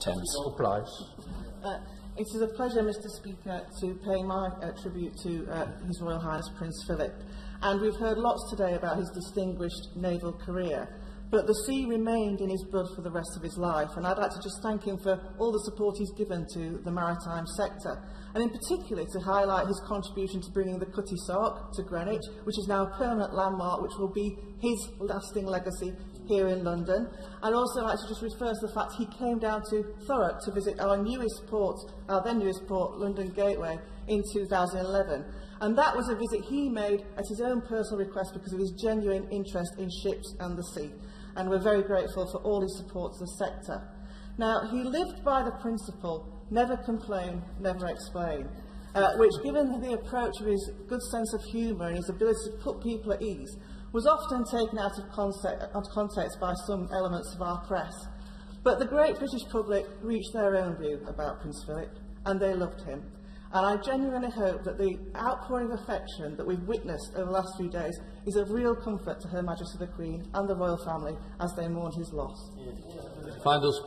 Thames. obliged. Uh, it is a pleasure, Mr Speaker, to pay my uh, tribute to uh, His Royal Highness Prince Philip. And we've heard lots today about his distinguished naval career. But the sea remained in his blood for the rest of his life, and I'd like to just thank him for all the support he's given to the maritime sector, and in particular to highlight his contribution to bringing the Cutty Sark to Greenwich, which is now a permanent landmark which will be his lasting legacy here in London. also I'd like to just refer to the fact he came down to Thurrock to visit our newest port, our then newest port, London Gateway, in 2011. And that was a visit he made at his own personal request because of his genuine interest in ships and the sea. And we're very grateful for all his support to the sector. Now, he lived by the principle, never complain, never explain. Uh, which, given the approach of his good sense of humour and his ability to put people at ease, was often taken out of context, of context by some elements of our press. But the great British public reached their own view about Prince Philip, and they loved him. And I genuinely hope that the outpouring of affection that we've witnessed over the last few days is of real comfort to Her Majesty the Queen and the Royal Family as they mourn his loss. Final speech.